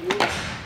Whoa.